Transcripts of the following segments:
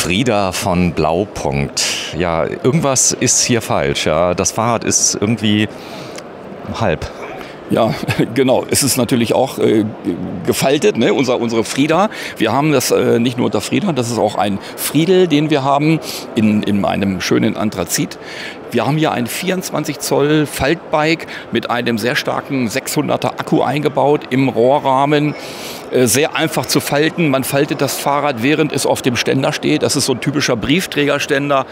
Frieda von Blaupunkt. Ja, irgendwas ist hier falsch. Ja. Das Fahrrad ist irgendwie halb. Ja, genau. Es ist natürlich auch äh, gefaltet, ne? Unser, unsere Frieda. Wir haben das äh, nicht nur unter Frieda, das ist auch ein Friedel, den wir haben in, in einem schönen Anthrazit. Wir haben hier ein 24 Zoll Faltbike mit einem sehr starken 600er Akku eingebaut im Rohrrahmen. Äh, sehr einfach zu falten. Man faltet das Fahrrad, während es auf dem Ständer steht. Das ist so ein typischer Briefträgerständer.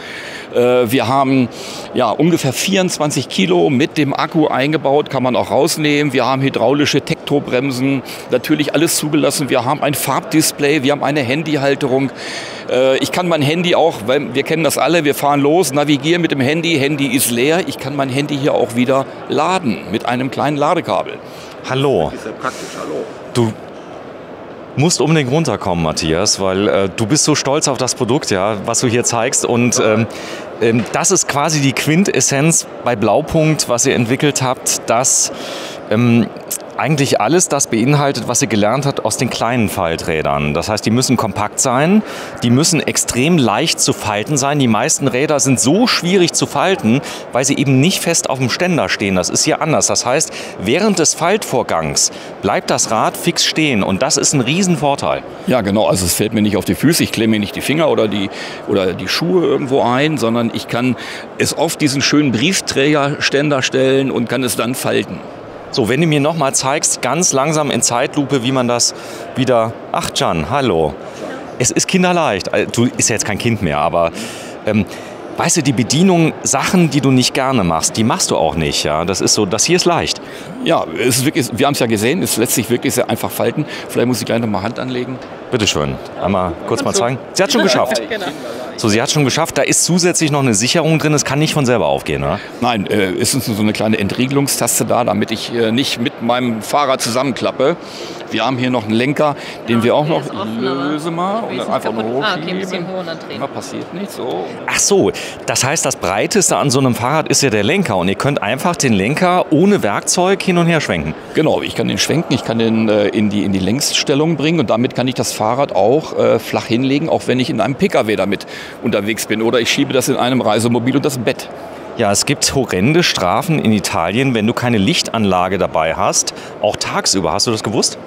Äh, wir haben ja, ungefähr 24 Kilo mit dem Akku eingebaut, kann man auch rausnehmen. Wir haben hydraulische Tektobremsen, natürlich alles zugelassen. Wir haben ein Farbdisplay, wir haben eine Handyhalterung. Äh, ich kann mein Handy auch, weil wir kennen das alle, wir fahren los, navigieren mit dem Handy, Handy ist leer. Ich kann mein Handy hier auch wieder laden mit einem kleinen Ladekabel. Hallo. Das ist ja praktisch, hallo. Du musst unbedingt runterkommen, Matthias, weil äh, du bist so stolz auf das Produkt, ja, was du hier zeigst. Und ähm, ähm, das ist quasi die Quintessenz bei Blaupunkt, was ihr entwickelt habt, dass ähm, eigentlich alles das beinhaltet, was sie gelernt hat aus den kleinen Falträdern. Das heißt, die müssen kompakt sein, die müssen extrem leicht zu falten sein. Die meisten Räder sind so schwierig zu falten, weil sie eben nicht fest auf dem Ständer stehen. Das ist hier anders. Das heißt, während des Faltvorgangs bleibt das Rad fix stehen und das ist ein Riesenvorteil. Ja, genau. Also es fällt mir nicht auf die Füße, ich klemme mir nicht die Finger oder die, oder die Schuhe irgendwo ein, sondern ich kann es auf diesen schönen Briefträgerständer stellen und kann es dann falten. So, wenn du mir nochmal zeigst, ganz langsam in Zeitlupe, wie man das wieder. Ach, Can, hallo. Es ist kinderleicht. Äh, Du ist ja jetzt kein Kind mehr, aber ähm, weißt du, die Bedienung, Sachen, die du nicht gerne machst, die machst du auch nicht. Ja, das ist so. Das hier ist leicht. Ja, es ist wirklich, wir haben es ja gesehen, es lässt sich wirklich sehr einfach falten. Vielleicht muss ich gleich noch mal Hand anlegen. Bitte schön. Einmal kurz mal zeigen. Sie hat schon geschafft. So, sie hat schon geschafft. Da ist zusätzlich noch eine Sicherung drin. Es kann nicht von selber aufgehen, oder? Nein, äh, es ist so eine kleine Entriegelungstaste da, damit ich äh, nicht mit meinem Fahrrad zusammenklappe. Wir haben hier noch einen Lenker, den wir auch noch offen, löse mal und einfach nur kaputt. Ah, okay, ein hochschieben. bisschen hoch und dann. Ja, passiert nicht so. Ach so, das heißt, das breiteste an so einem Fahrrad ist ja der Lenker und ihr könnt einfach den Lenker ohne Werkzeug hin und her schwenken. Genau, ich kann den schwenken, ich kann den äh, in, die, in die Längsstellung bringen und damit kann ich das Fahrrad auch äh, flach hinlegen, auch wenn ich in einem Pkw damit unterwegs bin. Oder ich schiebe das in einem Reisemobil und das Bett. Ja, es gibt horrende Strafen in Italien, wenn du keine Lichtanlage dabei hast, auch tagsüber. Hast du das gewusst?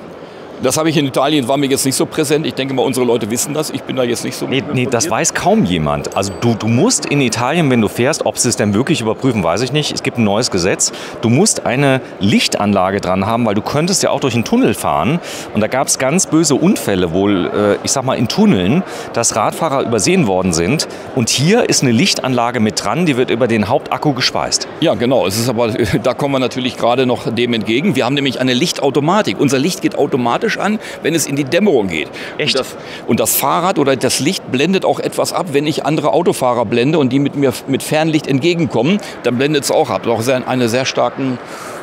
Das habe ich in Italien, war mir jetzt nicht so präsent. Ich denke mal, unsere Leute wissen das. Ich bin da jetzt nicht so Nee, nee, das weiß kaum jemand. Also du, du musst in Italien, wenn du fährst, ob sie es denn wirklich überprüfen, weiß ich nicht. Es gibt ein neues Gesetz. Du musst eine Lichtanlage dran haben, weil du könntest ja auch durch einen Tunnel fahren. Und da gab es ganz böse Unfälle wohl, äh, ich sag mal in Tunneln, dass Radfahrer übersehen worden sind. Und hier ist eine Lichtanlage mit dran, die wird über den Hauptakku gespeist. Ja, genau. Es ist aber, da kommen wir natürlich gerade noch dem entgegen. Wir haben nämlich eine Lichtautomatik. Unser Licht geht automatisch an, wenn es in die Dämmerung geht. Echt? Und das, und das Fahrrad oder das Licht blendet auch etwas ab, wenn ich andere Autofahrer blende und die mit mir mit Fernlicht entgegenkommen, dann blendet es auch ab. Auch sehr, eine sehr starken,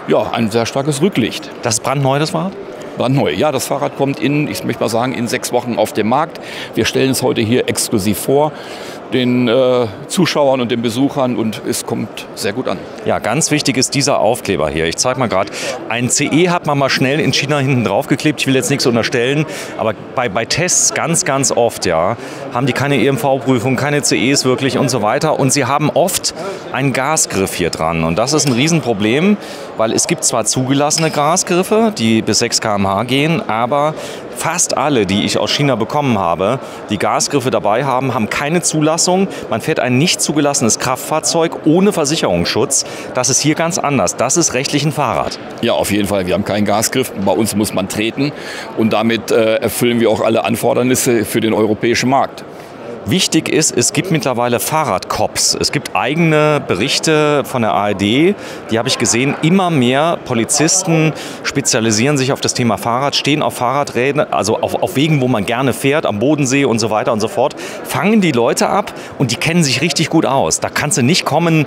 ja, ein sehr starkes Rücklicht. Das ist brandneu, das Fahrrad? Brandneu. Ja, das Fahrrad kommt in, ich möchte mal sagen, in sechs Wochen auf den Markt. Wir stellen es heute hier exklusiv vor, den äh, Zuschauern und den Besuchern und es kommt sehr gut an. Ja, ganz wichtig ist dieser Aufkleber hier. Ich zeige mal gerade. Ein CE hat man mal schnell in China hinten drauf geklebt. Ich will jetzt nichts unterstellen, aber bei, bei Tests ganz, ganz oft, ja, haben die keine EMV-Prüfung, keine CEs wirklich und so weiter. Und sie haben oft einen Gasgriff hier dran. Und das ist ein Riesenproblem, weil es gibt zwar zugelassene Gasgriffe, die bis 6 km/h gehen, aber fast alle, die ich aus China bekommen habe, die Gasgriffe dabei haben, haben keine Zulassung. Man fährt ein nicht zugelassenes Kraftfahrzeug ohne Versicherungsschutz. Das ist hier ganz anders. Das ist rechtlich ein Fahrrad. Ja, auf jeden Fall. Wir haben keinen Gasgriff. Bei uns muss man treten. Und damit äh, erfüllen wir auch alle Anfordernisse für den europäischen Markt. Wichtig ist, es gibt mittlerweile Fahrradcops. Es gibt eigene Berichte von der ARD, die habe ich gesehen. Immer mehr Polizisten spezialisieren sich auf das Thema Fahrrad, stehen auf Fahrradräden, also auf, auf Wegen, wo man gerne fährt, am Bodensee und so weiter und so fort, fangen die Leute ab und die kennen sich richtig gut aus. Da kannst du nicht kommen,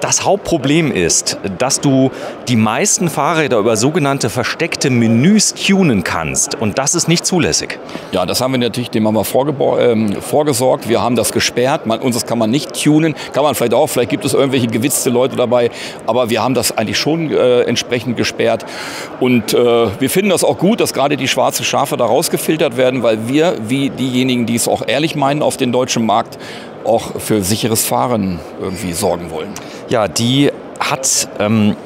Das Hauptproblem ist, dass du die meisten Fahrräder über sogenannte versteckte Menüs tunen kannst. Und das ist nicht zulässig. Ja, das haben wir natürlich, dem haben wir ähm, vorgesorgt. Wir haben das gesperrt. Man, uns das kann man nicht tunen. Kann man vielleicht auch. Vielleicht gibt es irgendwelche gewitzte Leute dabei. Aber wir haben das eigentlich schon äh, entsprechend gesperrt. Und äh, wir finden das auch gut, dass gerade die schwarzen Schafe da rausgefiltert werden, weil wir, wie diejenigen, die es auch ehrlich meinen, auf den deutschen Markt auch für sicheres Fahren irgendwie sorgen wollen. Ja, die hat ähm,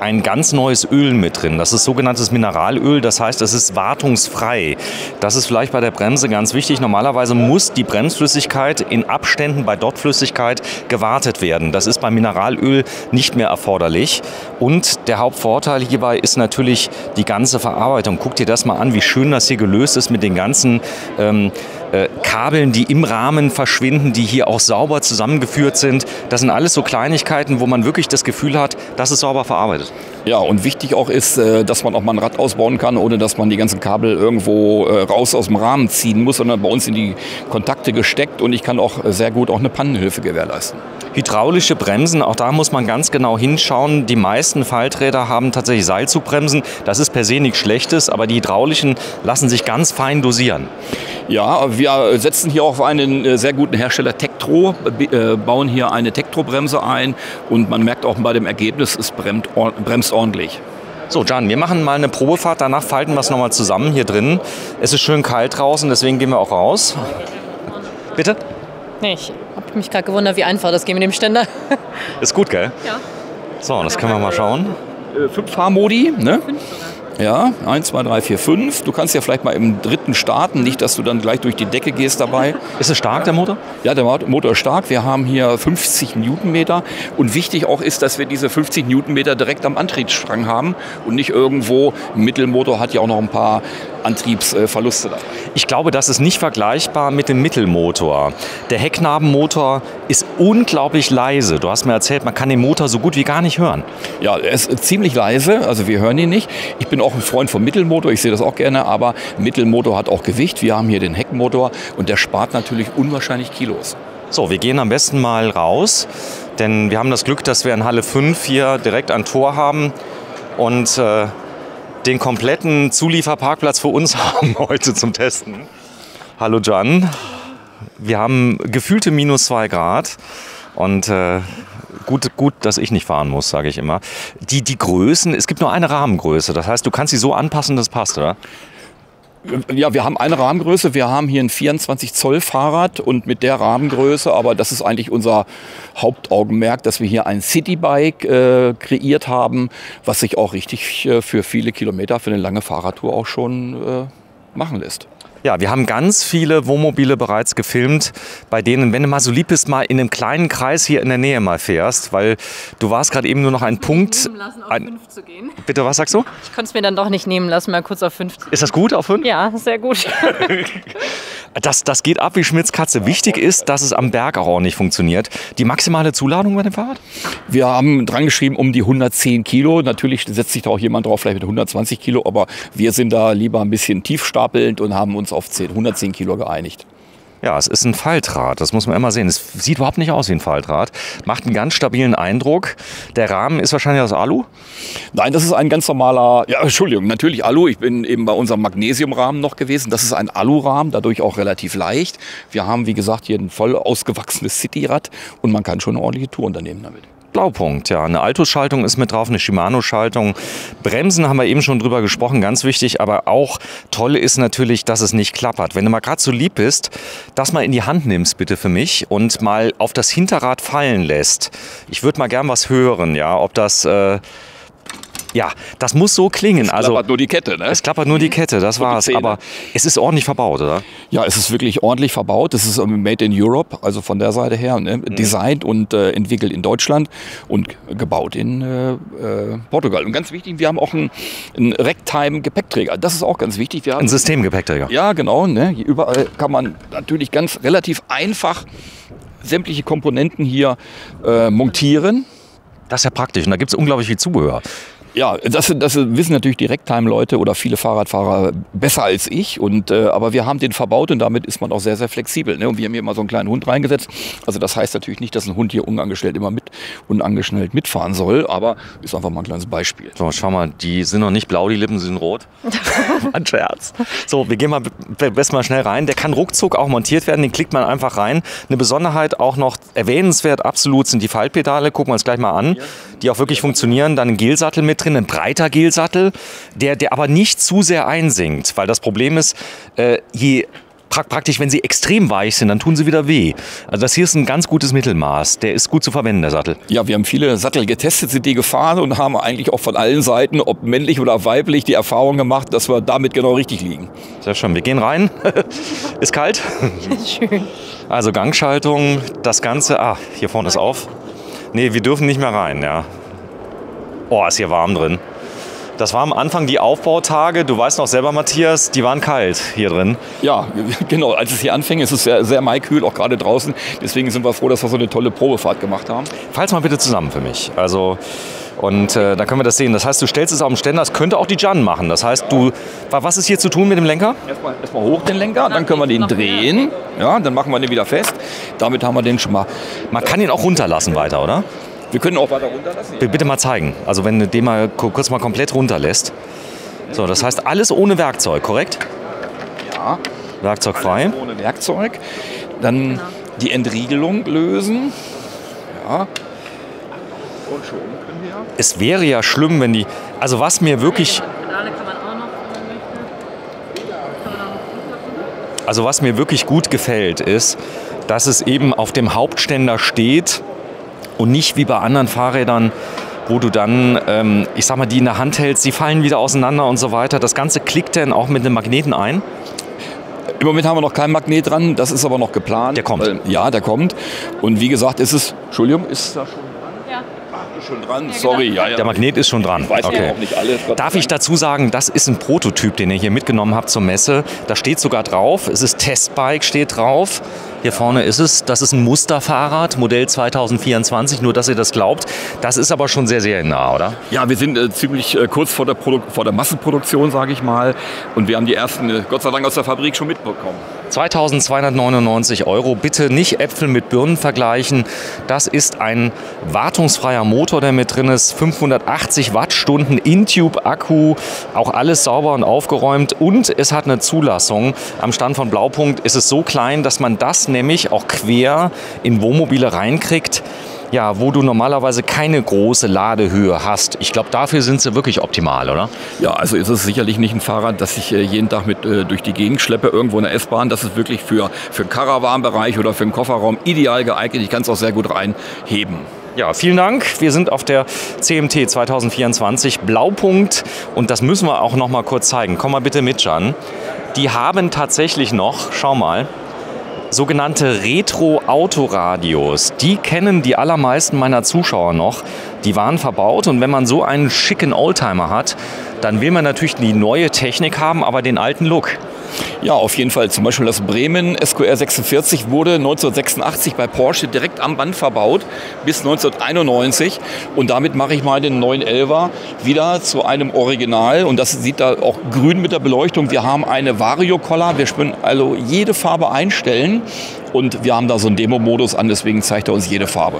ein ganz neues Öl mit drin. Das ist sogenanntes Mineralöl, das heißt, es ist wartungsfrei. Das ist vielleicht bei der Bremse ganz wichtig. Normalerweise muss die Bremsflüssigkeit in Abständen bei Dottflüssigkeit gewartet werden. Das ist beim Mineralöl nicht mehr erforderlich. Und der Hauptvorteil hierbei ist natürlich die ganze Verarbeitung. Guck dir das mal an, wie schön das hier gelöst ist mit den ganzen ähm, äh, Kabeln, die im Rahmen verschwinden, die hier auch sauber zusammengeführt sind. Das sind alles so Kleinigkeiten, wo man wirklich das Gefühl hat, das ist sauber verarbeitet. Ja, und wichtig auch ist, äh, dass man auch mal ein Rad ausbauen kann, ohne dass man die ganzen Kabel irgendwo äh, raus aus dem Rahmen ziehen muss, sondern bei uns sind die Kontakte gesteckt und ich kann auch sehr gut auch eine Pannenhilfe gewährleisten. Hydraulische Bremsen, auch da muss man ganz genau hinschauen. Die meisten Falträder haben tatsächlich Seilzugbremsen. Das ist per se nichts Schlechtes, aber die hydraulischen lassen sich ganz fein dosieren. Ja, wir setzen hier auf einen äh, sehr guten Hersteller Tektro, äh, bauen hier eine Tektro-Bremse ein und man merkt auch bei dem Ergebnis, es bremst ordentlich. So, Jan, wir machen mal eine Probefahrt, danach falten wir es nochmal zusammen hier drin. Es ist schön kalt draußen, deswegen gehen wir auch raus. Bitte? Nee, ich habe mich gerade gewundert, wie einfach das geht mit dem Ständer. Ist gut, gell? Ja. So, das können wir mal schauen. Äh, fünf Fahrmodi, ne? Fünf sogar. Ja, 1, 2, 3, 4, 5. Du kannst ja vielleicht mal im dritten starten, nicht, dass du dann gleich durch die Decke gehst dabei. Ist es stark, der Motor? Ja, der Motor ist stark. Wir haben hier 50 Newtonmeter. Und wichtig auch ist, dass wir diese 50 Newtonmeter direkt am Antriebsstrang haben und nicht irgendwo. Ein Mittelmotor hat ja auch noch ein paar Antriebsverluste dabei. Ich glaube, das ist nicht vergleichbar mit dem Mittelmotor. Der Hecknabenmotor ist unglaublich leise. Du hast mir erzählt, man kann den Motor so gut wie gar nicht hören. Ja, er ist ziemlich leise, also wir hören ihn nicht. Ich bin auch ein Freund vom Mittelmotor, ich sehe das auch gerne, aber Mittelmotor hat auch Gewicht. Wir haben hier den Heckmotor und der spart natürlich unwahrscheinlich Kilos. So, wir gehen am besten mal raus, denn wir haben das Glück, dass wir in Halle 5 hier direkt ein Tor haben und äh, den kompletten Zulieferparkplatz für uns haben heute zum Testen. Hallo Jan. Wir haben gefühlte minus zwei Grad und äh, gut, gut, dass ich nicht fahren muss, sage ich immer. Die, die Größen, es gibt nur eine Rahmengröße. Das heißt, du kannst sie so anpassen, dass es passt, oder? Ja, wir haben eine Rahmengröße. Wir haben hier ein 24 Zoll Fahrrad und mit der Rahmengröße, aber das ist eigentlich unser Hauptaugenmerk, dass wir hier ein Citybike äh, kreiert haben, was sich auch richtig äh, für viele Kilometer, für eine lange Fahrradtour auch schon äh, machen lässt. Ja, wir haben ganz viele Wohnmobile bereits gefilmt, bei denen, wenn du mal so lieb bist, mal in einem kleinen Kreis hier in der Nähe mal fährst, weil du warst gerade eben nur noch ein Punkt. Lassen, auf ein, fünf zu gehen. Bitte, was sagst du? Ich konnte es mir dann doch nicht nehmen lassen, mal kurz auf fünf zu gehen. Ist das gut auf fünf? Ja, sehr gut. das, das geht ab wie Schmitz Katze. Wichtig ist, dass es am Berg auch ordentlich funktioniert. Die maximale Zuladung bei dem Fahrrad? Wir haben dran geschrieben um die 110 Kilo. Natürlich setzt sich da auch jemand drauf, vielleicht mit 120 Kilo, aber wir sind da lieber ein bisschen tiefstapelnd und haben uns auf 10, 110 Kilo geeinigt. Ja, es ist ein Faltrad, das muss man immer sehen. Es sieht überhaupt nicht aus wie ein Faltrad, macht einen ganz stabilen Eindruck. Der Rahmen ist wahrscheinlich aus Alu? Nein, das ist ein ganz normaler, ja, Entschuldigung, natürlich Alu. Ich bin eben bei unserem Magnesiumrahmen noch gewesen. Das ist ein Alurahmen, dadurch auch relativ leicht. Wir haben, wie gesagt, hier ein voll ausgewachsenes Cityrad und man kann schon eine ordentliche Tour unternehmen damit. Blaupunkt, ja. Eine Altus-Schaltung ist mit drauf, eine Shimano-Schaltung. Bremsen haben wir eben schon drüber gesprochen, ganz wichtig. Aber auch toll ist natürlich, dass es nicht klappert. Wenn du mal gerade so lieb bist, das mal in die Hand nimmst, bitte für mich, und mal auf das Hinterrad fallen lässt. Ich würde mal gern was hören, ja. Ob das. Äh, ja, das muss so klingen. Es klappert also, nur die Kette, ne? Es klappert nur die Kette, das war's. Aber es ist ordentlich verbaut, oder? Ja, es ist wirklich ordentlich verbaut. Es ist ähm, made in Europe, also von der Seite her. Ne? Mhm. Designt und äh, entwickelt in Deutschland und gebaut in äh, äh, Portugal. Und ganz wichtig, wir haben auch einen, einen Ragtime-Gepäckträger. Das ist auch ganz wichtig. Wir ein Systemgepäckträger. Ja, genau. Ne? Überall kann man natürlich ganz relativ einfach sämtliche Komponenten hier äh, montieren. Das ist ja praktisch und da gibt es unglaublich viel Zubehör. Ja, das, das wissen natürlich Direkttime-Leute oder viele Fahrradfahrer besser als ich. Und, äh, aber wir haben den verbaut und damit ist man auch sehr, sehr flexibel. Ne? Und wir haben hier mal so einen kleinen Hund reingesetzt. Also das heißt natürlich nicht, dass ein Hund hier unangestellt immer mit unangeschnellt mitfahren soll, aber ist einfach mal ein kleines Beispiel. So, schau mal, die sind noch nicht blau, die Lippen sind rot. ein Scherz. So, wir gehen mal besten mal schnell rein. Der kann ruckzuck auch montiert werden, den klickt man einfach rein. Eine Besonderheit auch noch erwähnenswert absolut sind die Faltpedale. Gucken wir uns gleich mal an, die auch wirklich funktionieren. Dann ein Gelsattel mit drin, ein breiter Gelsattel, der, der aber nicht zu sehr einsinkt, weil das Problem ist, äh, je praktisch, wenn sie extrem weich sind, dann tun sie wieder weh. Also das hier ist ein ganz gutes Mittelmaß. Der ist gut zu verwenden, der Sattel. Ja, wir haben viele Sattel getestet, sind die gefahren und haben eigentlich auch von allen Seiten, ob männlich oder weiblich, die Erfahrung gemacht, dass wir damit genau richtig liegen. Sehr schön. Wir gehen rein. ist kalt. Schön. Also Gangschaltung, das Ganze. Ah, hier vorne ist auf. Nee, wir dürfen nicht mehr rein, ja. Oh, ist hier warm drin. Das war am Anfang die Aufbautage. Du weißt noch selber, Matthias, die waren kalt hier drin. Ja, genau. Als es hier anfing, ist es sehr, sehr maikühl, auch gerade draußen. Deswegen sind wir froh, dass wir so eine tolle Probefahrt gemacht haben. Falls mal bitte zusammen für mich. Also und äh, da können wir das sehen. Das heißt, du stellst es auf den Ständer, das könnte auch die Jan machen. Das heißt, du, was ist hier zu tun mit dem Lenker? Erstmal, erstmal hoch den Lenker, dann können wir den drehen. Ja, dann machen wir den wieder fest. Damit haben wir den schon mal. Man kann ihn auch runterlassen weiter, oder? Wir können auch weiter runterlassen. Ja. Bitte mal zeigen. Also wenn du den mal kurz mal komplett runterlässt. So, das heißt alles ohne Werkzeug, korrekt? Ja. Werkzeugfrei. Alles ohne Werkzeug. Dann genau. die Entriegelung lösen. Ja. Und schon können wir. Es wäre ja schlimm, wenn die. Also was mir wirklich. Also was mir wirklich gut gefällt, ist, dass es eben auf dem Hauptständer steht und nicht wie bei anderen Fahrrädern, wo du dann, ähm, ich sag mal, die in der Hand hältst, die fallen wieder auseinander und so weiter. Das Ganze klickt dann auch mit einem Magneten ein. Im Moment haben wir noch keinen Magnet dran, das ist aber noch geplant. Der kommt. Ja, der kommt. Und wie gesagt, ist es, Entschuldigung, ist da schon schon dran. Sorry, ja, ja. Der Magnet ist schon dran. Ich weiß okay. auch nicht alles. Darf ich dazu sagen, das ist ein Prototyp, den ihr hier mitgenommen habt zur Messe. Da steht sogar drauf, es ist Testbike, steht drauf. Hier vorne ist es. Das ist ein Musterfahrrad, Modell 2024, nur dass ihr das glaubt. Das ist aber schon sehr, sehr nah, oder? Ja, wir sind äh, ziemlich äh, kurz vor der, vor der Massenproduktion, sage ich mal. Und wir haben die ersten, äh, Gott sei Dank, aus der Fabrik schon mitbekommen. 2299 Euro. Bitte nicht Äpfel mit Birnen vergleichen. Das ist ein wartungsfreier Motor, der mit drin ist. 580 Wattstunden In-Tube-Akku. Auch alles sauber und aufgeräumt. Und es hat eine Zulassung. Am Stand von Blaupunkt ist es so klein, dass man das nämlich auch quer in Wohnmobile reinkriegt ja, wo du normalerweise keine große Ladehöhe hast. Ich glaube, dafür sind sie wirklich optimal, oder? Ja, also ist es sicherlich nicht ein Fahrrad, das ich äh, jeden Tag mit äh, durch die Gegend schleppe, irgendwo in der S-Bahn. Das ist wirklich für, für den Caravan-Bereich oder für den Kofferraum ideal geeignet. Ich kann es auch sehr gut reinheben. Ja, vielen Dank. Wir sind auf der CMT 2024 Blaupunkt und das müssen wir auch noch mal kurz zeigen. Komm mal bitte mit, Jan. Die haben tatsächlich noch, schau mal, sogenannte Retro-Autoradios. Die kennen die allermeisten meiner Zuschauer noch. Die waren verbaut und wenn man so einen schicken Oldtimer hat, dann will man natürlich die neue Technik haben, aber den alten Look. Ja, auf jeden Fall. Zum Beispiel das Bremen SQR 46 wurde 1986 bei Porsche direkt am Band verbaut bis 1991. Und damit mache ich mal den 911er wieder zu einem Original. Und das sieht da auch grün mit der Beleuchtung. Wir haben eine Vario-Collar. Wir können also jede Farbe einstellen. Und wir haben da so einen Demo-Modus an, deswegen zeigt er uns jede Farbe.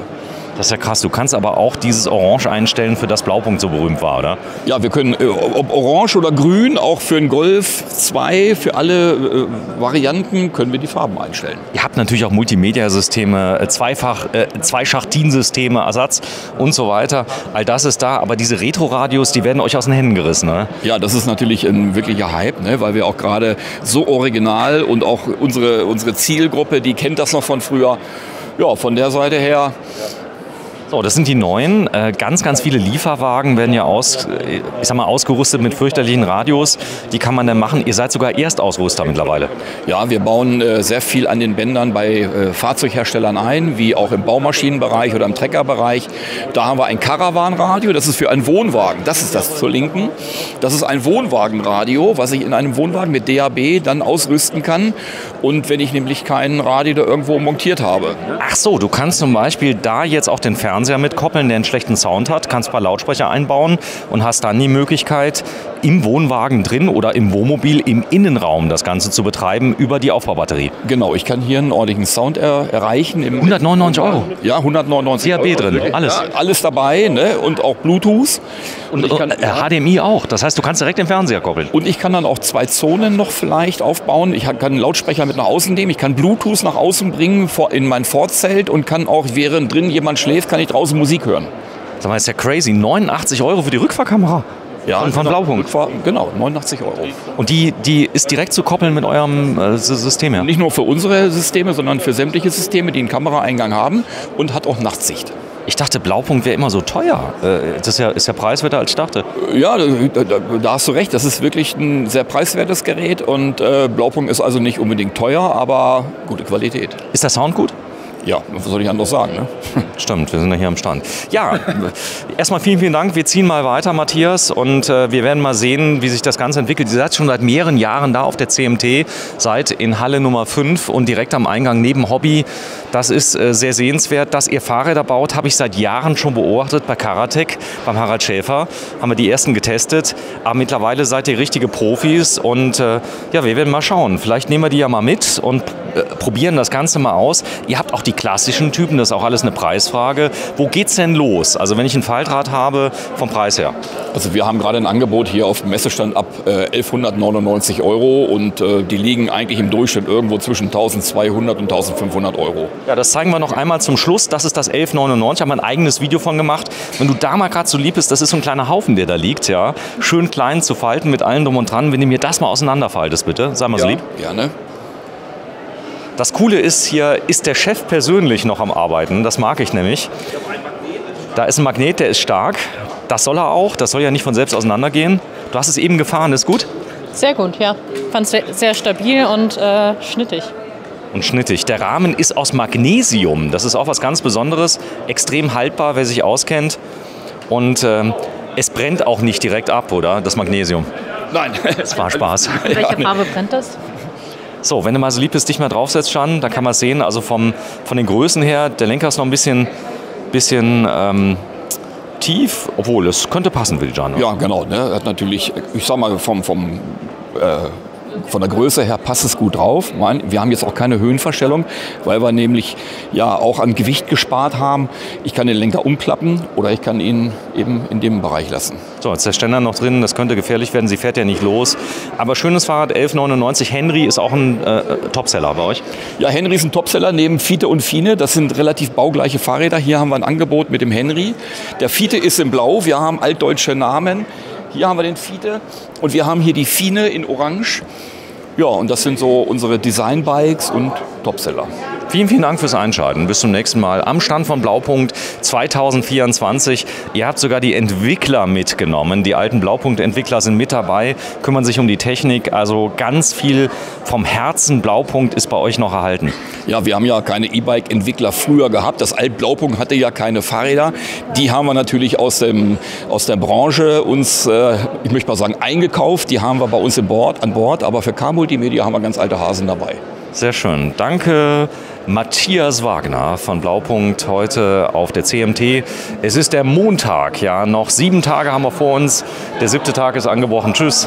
Das ist ja krass. Du kannst aber auch dieses Orange einstellen, für das Blaupunkt so berühmt war, oder? Ja, wir können, äh, ob Orange oder Grün, auch für einen Golf 2, für alle äh, Varianten können wir die Farben einstellen. Ihr habt natürlich auch Multimedia-Systeme, äh, Zweifach, äh, Zweischacht-DIN-Systeme, Ersatz und so weiter. All das ist da, aber diese Retro-Radios, die werden euch aus den Händen gerissen, ne? Ja, das ist natürlich ein wirklicher Hype, ne? weil wir auch gerade so original und auch unsere, unsere Zielgruppe, die kennt das noch von früher. Ja, von der Seite her so, das sind die neuen. Äh, ganz, ganz viele Lieferwagen werden ja aus, äh, ich sag mal, ausgerüstet mit fürchterlichen Radios. Die kann man dann machen. Ihr seid sogar Erstausrüster mittlerweile. Ja, wir bauen äh, sehr viel an den Bändern bei Fahrzeugherstellern ein, wie auch im Baumaschinenbereich oder im Treckerbereich. Da haben wir ein Caravan-Radio, das ist für einen Wohnwagen. Das ist das zur Linken. Das ist ein Wohnwagenradio, was ich in einem Wohnwagen mit DAB dann ausrüsten kann. und wenn ich nämlich keinen Radio da irgendwo montiert habe. Ach so, du kannst zum Beispiel da jetzt auch den Fernseher mitkoppeln, der einen schlechten Sound hat, kannst ein paar Lautsprecher einbauen und hast dann die Möglichkeit, im Wohnwagen drin oder im Wohnmobil im Innenraum das Ganze zu betreiben über die Aufbaubatterie. Genau, ich kann hier einen ordentlichen Sound er erreichen. 199 Euro? Ja, 199 DAB Euro. drin, alles. Ja, alles dabei ne? und auch Bluetooth. Und, ich kann, äh, HDMI auch, das heißt, du kannst direkt den Fernseher koppeln. Und ich kann dann auch zwei Zonen noch vielleicht aufbauen. Ich kann einen Lautsprecher mit nach außen nehmen, ich kann Bluetooth nach außen bringen in mein Vorzelt und kann auch, während drin jemand schläft, kann ich draußen Musik hören. Sag mal, ist ja crazy. 89 Euro für die Rückfahrkamera. Ja, von, von genau. Blaupunkt. Genau, 89 Euro. Und die, die ist direkt zu koppeln mit eurem äh, System, ja? Nicht nur für unsere Systeme, sondern für sämtliche Systeme, die einen Kameraeingang haben und hat auch Nachtsicht. Ich dachte, Blaupunkt wäre immer so teuer. Äh, Das ist ja, ist ja preiswerter, als ich dachte. Ja, da, da, da hast du recht. Das ist wirklich ein sehr preiswertes Gerät und äh, Blaupunkt ist also nicht unbedingt teuer, aber gute Qualität. Ist der Sound gut? Ja, was soll ich anders sagen? Ne? Stimmt, wir sind ja hier am Stand. Ja, erstmal vielen, vielen Dank. Wir ziehen mal weiter, Matthias, und äh, wir werden mal sehen, wie sich das Ganze entwickelt. Ihr seid schon seit mehreren Jahren da auf der CMT, seid in Halle Nummer 5 und direkt am Eingang neben Hobby. Das ist äh, sehr sehenswert. Dass ihr Fahrräder baut, habe ich seit Jahren schon beobachtet bei Karatec, beim Harald Schäfer. Haben wir die ersten getestet. Aber mittlerweile seid ihr richtige Profis und äh, ja, wir werden mal schauen. Vielleicht nehmen wir die ja mal mit und äh, probieren das Ganze mal aus. Ihr habt auch die klassischen Typen, das ist auch alles eine Preisfrage. Wo geht's denn los? Also wenn ich ein Faltrad habe, vom Preis her? Also wir haben gerade ein Angebot hier auf dem Messestand ab äh, 1199 Euro und äh, die liegen eigentlich im Durchschnitt irgendwo zwischen 1200 und 1500 Euro. Ja, das zeigen wir noch einmal zum Schluss. Das ist das 1199. Haben wir ein eigenes Video von gemacht. Wenn du da mal gerade so lieb bist, das ist so ein kleiner Haufen, der da liegt, ja. Schön klein zu falten mit allem drum und dran. Wenn du mir das mal auseinanderfaltest, bitte. Sei mal so lieb. Gerne. Das Coole ist, hier ist der Chef persönlich noch am Arbeiten. Das mag ich nämlich. Da ist ein Magnet, der ist stark. Das soll er auch. Das soll ja nicht von selbst auseinandergehen. Du hast es eben gefahren, ist gut? Sehr gut, ja. Fand es sehr stabil und äh, schnittig. Und schnittig. Der Rahmen ist aus Magnesium. Das ist auch was ganz Besonderes. Extrem haltbar, wer sich auskennt. Und ähm, es brennt auch nicht direkt ab, oder? Das Magnesium. Nein. Es war Spaß. In welcher Farbe brennt das? So, wenn du mal so lieb bist, dich mal draufsetzt, Jan, da kann man sehen, also vom, von den Größen her, der Lenker ist noch ein bisschen, bisschen ähm, tief, obwohl es könnte passen, will Jan. Ja, genau. Ne? Hat natürlich, ich sag mal, vom, vom äh, von der Größe her passt es gut drauf. Wir haben jetzt auch keine Höhenverstellung, weil wir nämlich ja auch an Gewicht gespart haben. Ich kann den Lenker umklappen oder ich kann ihn eben in dem Bereich lassen. So, jetzt ist der Ständer noch drin, das könnte gefährlich werden, sie fährt ja nicht los. Aber schönes Fahrrad, 1199. Henry ist auch ein äh, Topseller bei euch? Ja, Henry ist ein Topseller neben Fiete und Fine. Das sind relativ baugleiche Fahrräder. Hier haben wir ein Angebot mit dem Henry. Der Fiete ist in Blau, wir haben altdeutsche Namen. Hier haben wir den Fiete und wir haben hier die Fine in Orange. Ja, und das sind so unsere Design-Bikes und Topseller. Vielen, vielen Dank fürs Einschalten. Bis zum nächsten Mal am Stand von Blaupunkt 2024. Ihr habt sogar die Entwickler mitgenommen. Die alten Blaupunkt-Entwickler sind mit dabei, kümmern sich um die Technik. Also ganz viel vom Herzen Blaupunkt ist bei euch noch erhalten. Ja, wir haben ja keine E-Bike-Entwickler früher gehabt. Das Alt Blaupunkt hatte ja keine Fahrräder. Die haben wir natürlich aus, dem, aus der Branche uns, äh, ich möchte mal sagen, eingekauft. Die haben wir bei uns Board, an Bord. Aber für K-Multimedia haben wir ganz alte Hasen dabei. Sehr schön. Danke, Matthias Wagner von Blaupunkt heute auf der CMT. Es ist der Montag, ja. Noch sieben Tage haben wir vor uns. Der siebte Tag ist angebrochen. Tschüss.